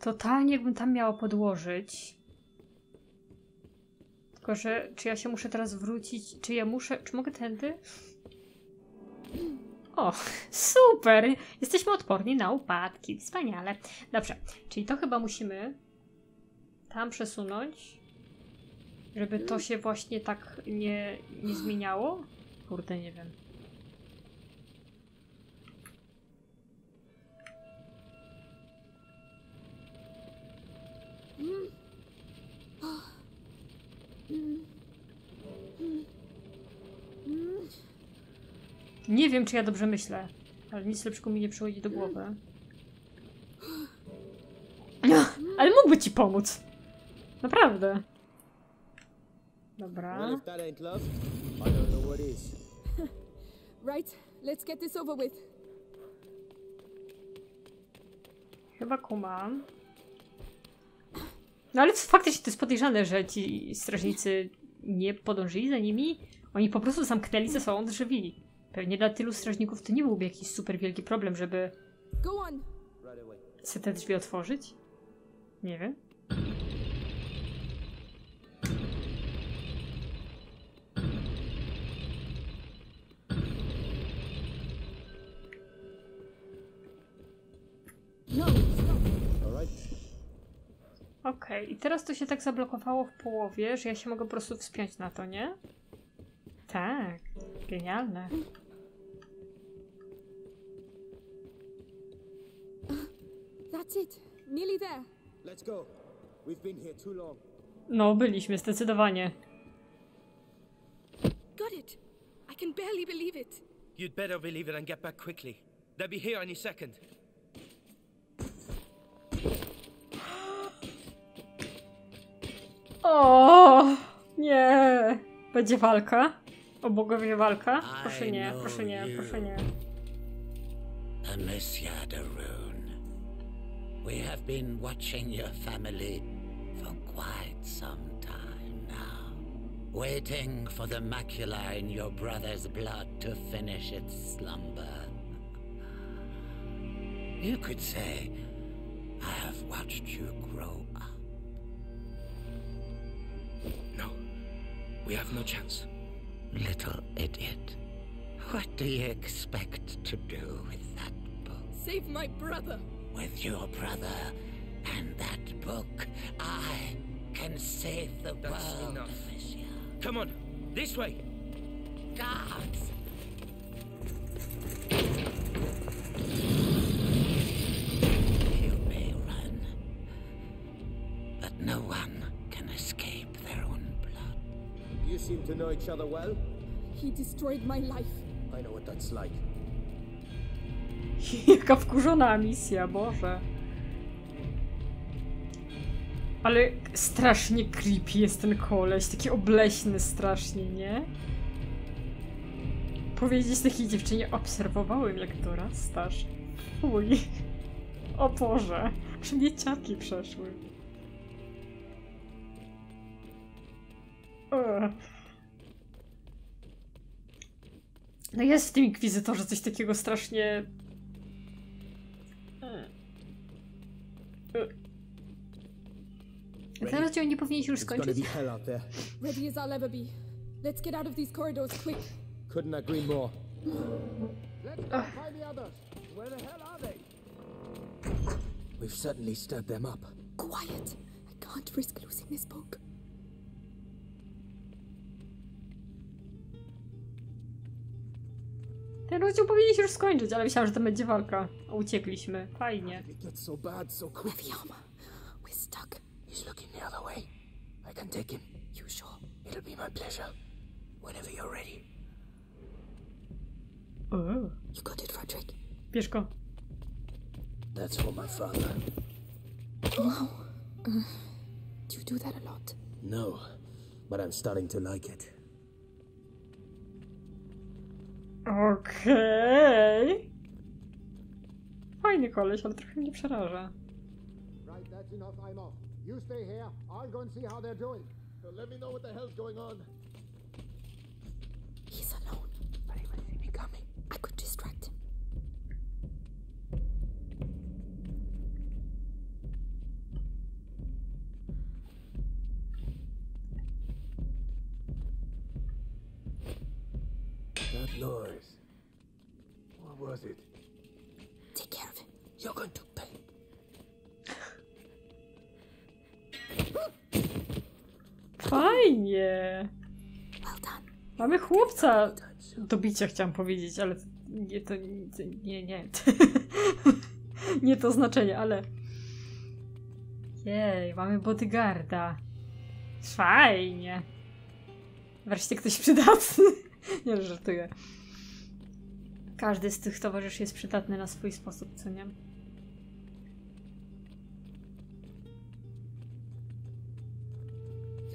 Totalnie jakbym tam miała podłożyć. Tylko, że czy ja się muszę teraz wrócić? Czy ja muszę. Czy mogę tędy? O, super! Jesteśmy odporni na upadki. Wspaniale. Dobrze, czyli to chyba musimy tam przesunąć, żeby to się właśnie tak nie, nie zmieniało. Kurde, nie wiem. Nie wiem, czy ja dobrze myślę, ale nic lepszego mi nie przychodzi do głowy. Ale mógłby ci pomóc. Naprawdę. Dobra. Right, let's get this over with. Chyba kumam. No ale faktycznie to jest podejrzane, że ci strażnicy nie podążyli za nimi. Oni po prostu zamknęli ze sobą drzwi. Pewnie dla tylu strażników to nie byłby jakiś super wielki problem, żeby sobie te drzwi otworzyć. Nie wiem. Okej, i teraz to się tak zablokowało w połowie, że ja się mogę po prostu wspiąć na to, nie? Tak, genialne. That's it. Nearly there. Let's go. We've been here too long. No, byliśmy, zdecydowanie. Got it. I can barely believe it. You'd better believe it and get back quickly. They'll be here any second. O, nie. Będzie walka? O bogowie walka? Proszę nie, proszę nie, proszę nie. Amicia Daroon. We have been watching your family for quite some time now. Waiting for the macula in your brother's blood to finish its slumber. You could say, I have watched you grow up. We have no chance. Little idiot. What do you expect to do with that book? Save my brother. With your brother and that book, I can save the That's world, enough. Amicia. Come on, this way. Guards! Know each other well. He destroyed my life. I know what that's like. Jaka wkurzona misja, Boże. Ale strasznie creepy jest ten koleś, taki obleśny strasznie, nie? Powiedzieć takiej dziewczynie, obserwowałem jak dorastasz. Fuj. O Boże, aż mnie ciarki przeszły. Ugh. No jest w tym inkwizytorze coś takiego strasznie... E. E. Ten rozdział nie powinien się już skończyć? Ready as I'll ever be. Let's get out of these corridors quick. Couldn't agree more. Let's go find the others. Where the hell are they? We've certainly stirred them up. Quiet. I can't risk losing this book. Ten rozdział powinien się już skończyć, ale myślałam, że to będzie walka. Uciekliśmy. Fajnie. So bad. We're stuck. He's looking the other way. I can take him. You sure? It'll be my pleasure. Whenever you're ready. O, You got it, Frederick. bierz go. That's for my father. Wow. Uh, do you do that a lot? No, but I'm starting to like it. Okej. Fajny koleś, ale trochę mnie przeraża. Right, that's enough. I'm off. You stay here. I'll go and see how they're doing. So let me know what the hell's going on. Chłopca do bicia, chciałam powiedzieć, ale nie to. Nie, nie. nie to znaczenie, ale. Jej, mamy bodyguarda. Fajnie. Wreszcie ktoś przydatny. nie, żartuję. Każdy z tych towarzyszy jest przydatny na swój sposób, co nie?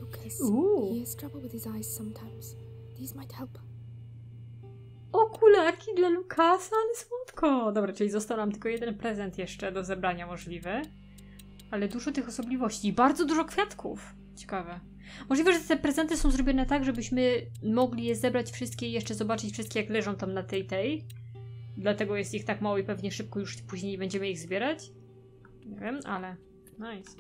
Lucas. Ooh. He has trouble with his eyes sometimes. These might help. Okularki dla Lukasa, ale słodko. Dobra, czyli został nam tylko jeden prezent jeszcze do zebrania możliwy. Ale dużo tych osobliwości i bardzo dużo kwiatków. Ciekawe. Możliwe, że te prezenty są zrobione tak, żebyśmy mogli je zebrać wszystkie i jeszcze zobaczyć wszystkie, jak leżą tam na tej tej. Dlatego jest ich tak mało i pewnie szybko już później będziemy ich zbierać. Nie wiem, ale nice.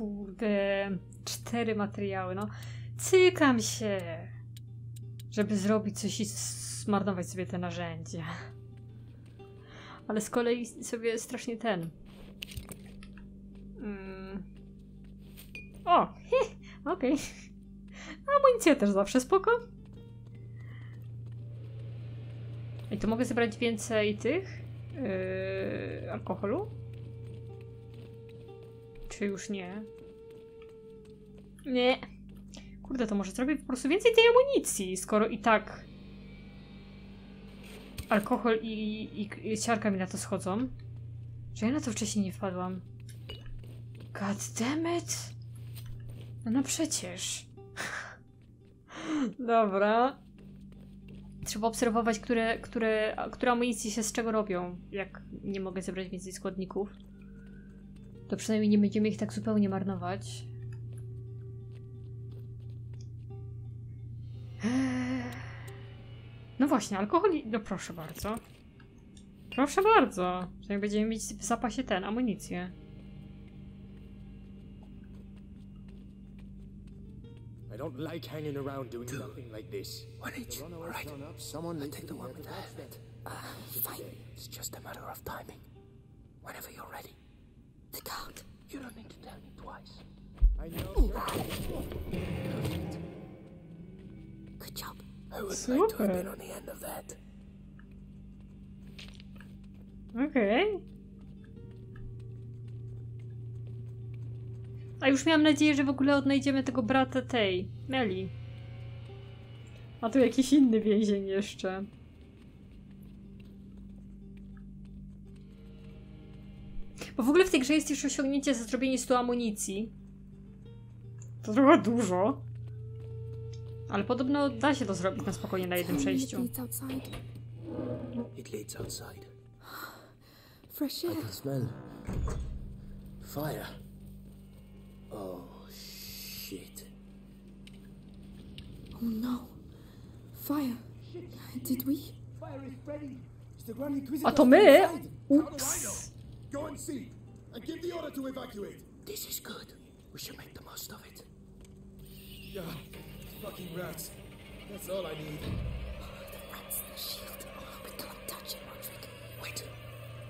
Kurde, cztery materiały, no. Cykam się, żeby zrobić coś i zmarnować sobie te narzędzia. Ale z kolei sobie strasznie ten. Mm. O, okej. Okay. Amunicja też zawsze spoko. I to mogę zebrać więcej tych yy, alkoholu? Czy już nie? Nie. Kurde, to może zrobię po prostu więcej tej amunicji, skoro i tak alkohol i, i, i siarka mi na to schodzą. Że ja na to wcześniej nie wpadłam. God damn it! No, no przecież. Dobra. Trzeba obserwować, które, które, które amunicje się z czego robią, jak nie mogę zebrać więcej składników. To przynajmniej nie będziemy ich tak zupełnie marnować. No właśnie, alkohol... No proszę bardzo. Proszę bardzo. Że będziemy mieć w zapasie ten, amunicję. I don't like hanging around doing nothing like this. When it's right, Someone I'll take the one with the helmet. Uh, fine. It's just a matter of timing. Whenever you're ready. The count. You don't need to tell me twice. I know. Good job. I would like to have been Super. on the end of that. Okej. A już miałam nadzieję, że w ogóle odnajdziemy tego brata tej, Meli. A tu jakiś inny więzień jeszcze. Bo w ogóle w tej grze jest już osiągnięcie za zrobienie 100 amunicji. To trochę dużo. Ale podobno da się to zrobić na spokojnie na jednym przejściu. It leads outside. Fresh air. Smell. Fire. Oh, shit. Oh no. Fire. Did we? Fire is spreading. Is the Grand Inquisitor A to my? I Ups. Know? Go and see. And give the order to evacuate. This is good. We should make the most of it. Yeah, fucking rats. That's all I need. The rats the shield. Oh, we can't touch it, Roderick. Wait.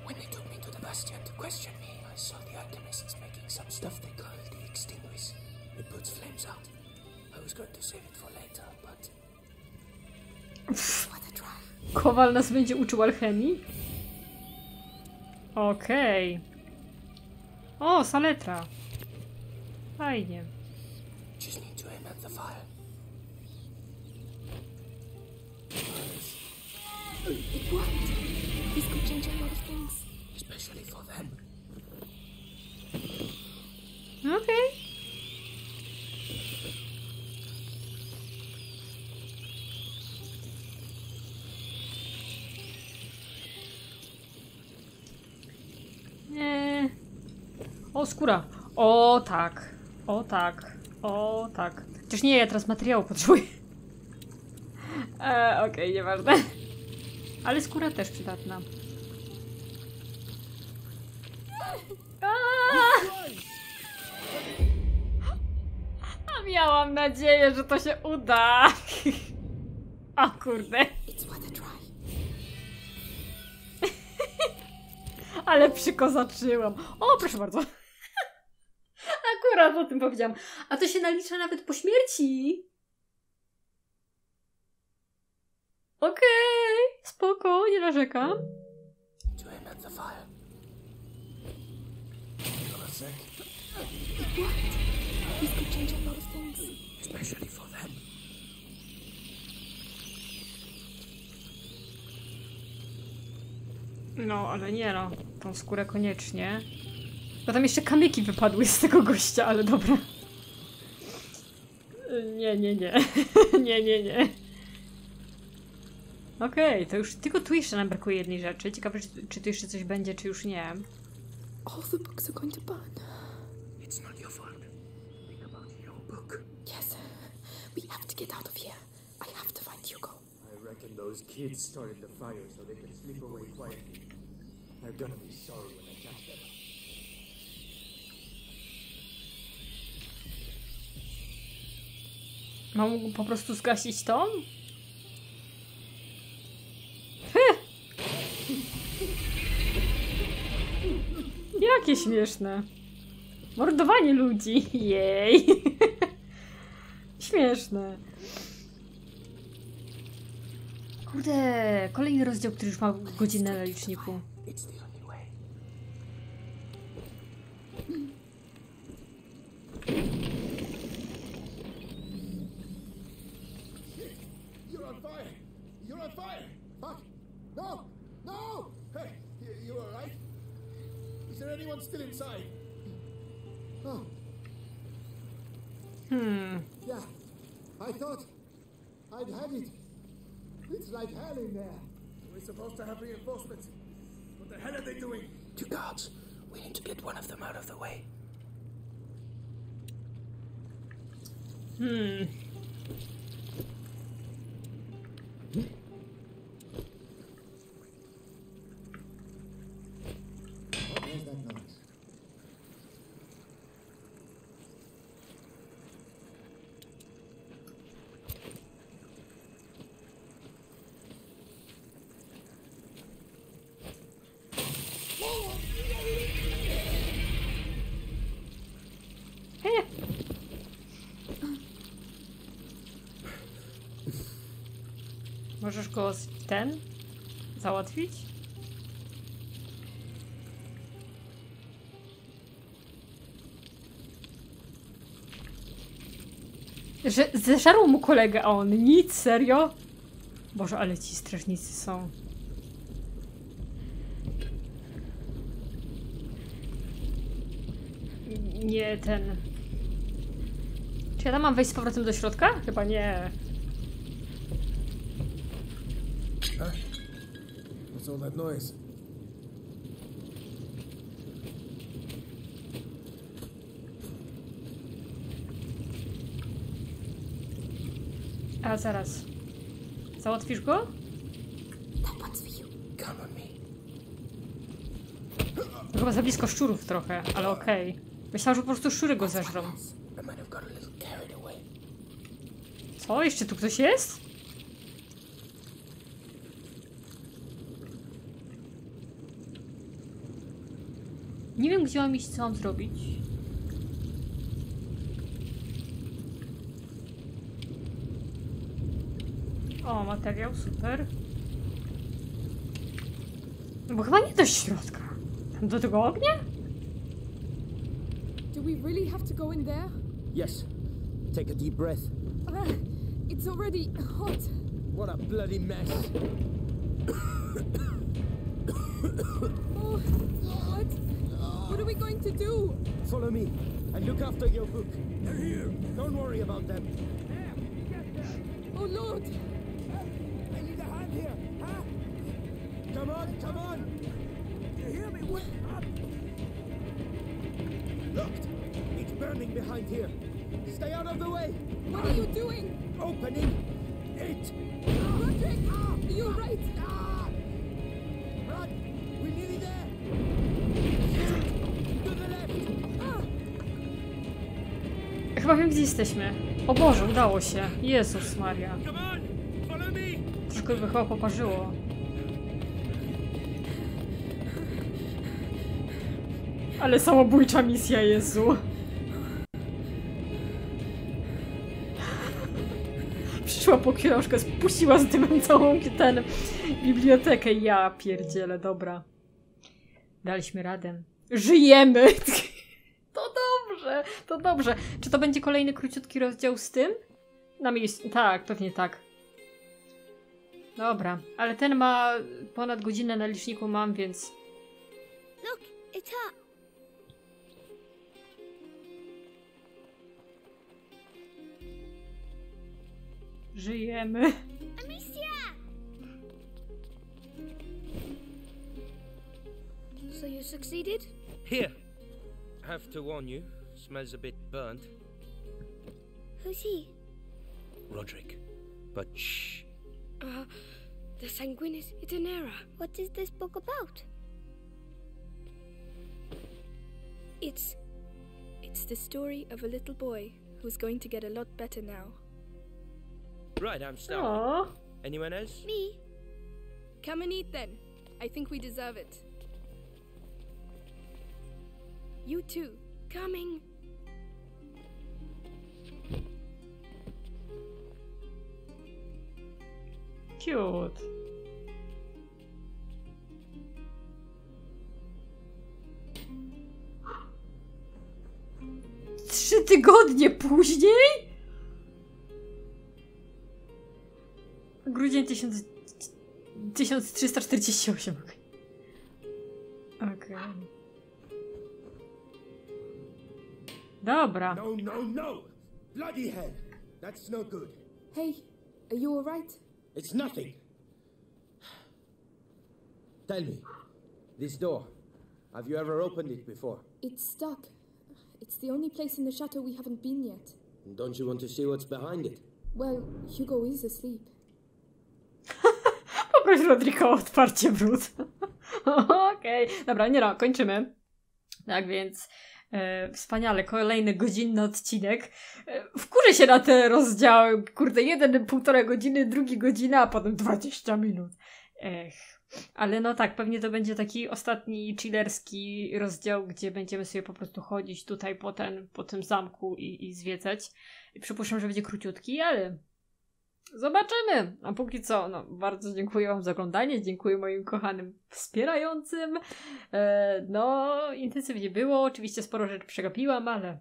When they took me to the Bastion to question me, I saw the alchemists making some stuff they call the Extinguish. It puts flames out. I was going to save it for later, but What a try. Kowal nas będzie uczył alchemii? Okej. O, saletra. Fajnie. just need to aim at the fire. It worked. This could change a lot of things. Especially for them. Okej. O, skóra. O, tak. O, tak. O, tak. Chociaż nie, ja teraz materiału potrzebuję. E, Okej, nieważne. Ale skóra też przydatna. A miałam nadzieję, że to się uda. Kurde. A try. Ale przykozaczyłam. O, proszę bardzo. Akurat o tym powiedziałam. A to się nalicza nawet po śmierci. Okej, spoko, nie narzekam. Especially for them. No, ale nie no, tą skórę koniecznie. Bo tam jeszcze kamyki wypadły z tego gościa, ale dobra. Nie, nie, nie. nie, nie, nie. Okej, to już tylko tu jeszcze nam brakuje jednej rzeczy. Ciekawe, czy, czy tu jeszcze coś będzie, czy już nie. All the books are going to burn. It's not your fault. Think about your book. Yes. We have to get out of here. I have to find Hugo. I reckon those kids started the fire so they can slip away quietly. They're gonna be sorry when Mam po prostu zgasić to? Jakie śmieszne. Mordowanie ludzi. Jej. Śmieszne. Kurde, kolejny rozdział, który już ma godzinę na liczniku. Anyone still inside? Oh, Hmm. yeah. I thought I'd had it. It's like hell in there. We're supposed to have reinforcements. What the hell are they doing? Two guards. We need to get one of them out of the way. Hmm. Możesz go ten załatwić? Że zeżarł mu kolegę, a on nic, serio? Boże, ale ci strażnicy są. Nie ten. Czy ja tam mam wejść z powrotem do środka? Chyba nie. Huh? What's all that noise? A zaraz. Załatwisz go? To Chyba za blisko szczurów trochę, ale okej. Myślałam, że po prostu szczury go zeżrą. Co? Jeszcze tu ktoś jest? Nie wiem, gdzie mam iść, co mam zrobić. O, materiał, super. No bo chyba nie do środka. Tam do tego ognia? Do we really have to go in there? Yes. Take a deep breath. Uh, it's already hot. What a bloody mess. Oh, what? What are we going to do? Follow me and look after your book. They're here. Don't worry about them. Oh Lord! I need a hand here, huh? Come on, come on! You hear me? Up! Locked! It's burning behind here. Stay out of the way! What are you doing? Opening it! Roderick! You're right! Chyba wiem, gdzie jesteśmy. O Boże, udało się. Jezus Maria. Troszkę by chyba poparzyło. Ale samobójcza misja, Jezu. Przyszła po książkę, spuściła z dymem całą ten bibliotekę. Ja pierdzielę, dobra. Daliśmy radę. Żyjemy! to dobrze. Czy to będzie kolejny króciutki rozdział z tym? Na miejscu. Tak, pewnie tak. Dobra, ale ten ma ponad godzinę na liczniku mam, więc. Look, it's up. Żyjemy. Amicia! So you succeeded? Here. Have to warn you, smells a bit burnt. Who's he? Roderick. But shh. Uh, the Sanguinis Itinera. What is this book about? It's. It's the story of a little boy who's going to get a lot better now. Right, I'm starving. Anyone else? Me? Come and eat then. I think we deserve it. You too. Coming. Cute. Trzy tygodnie później? Grudzień 1000, 1348. Okej. Okay. Dobra. No, no, no! Bloody hell! That's no good. Hey, are you alright? It's nothing. Tell me, this door, have you ever opened it before? It's stuck. It's the only place in the chateau we haven't been yet. Don't you want to see what's behind it? Well, Hugo is asleep. Poproś Rodrika o otwarcie wrót. Okej, okay. dobra, nie no, kończymy. Tak więc e, wspaniale, kolejny godzinny odcinek. E, wkurzę się na te rozdziały, kurde, jeden, półtora godziny, drugi godzina, a potem 20 minut. Ech. Ale no tak, pewnie to będzie taki ostatni chillerski rozdział, gdzie będziemy sobie po prostu chodzić tutaj po, ten, po tym zamku i, i zwiedzać. I przypuszczam, że będzie króciutki, ale Zobaczymy. A póki co, no, bardzo dziękuję Wam za oglądanie. Dziękuję moim kochanym wspierającym. E, no, intensywnie było. Oczywiście sporo rzeczy przegapiłam, ale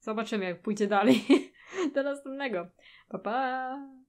zobaczymy, jak pójdzie dalej. Do następnego. Pa, pa.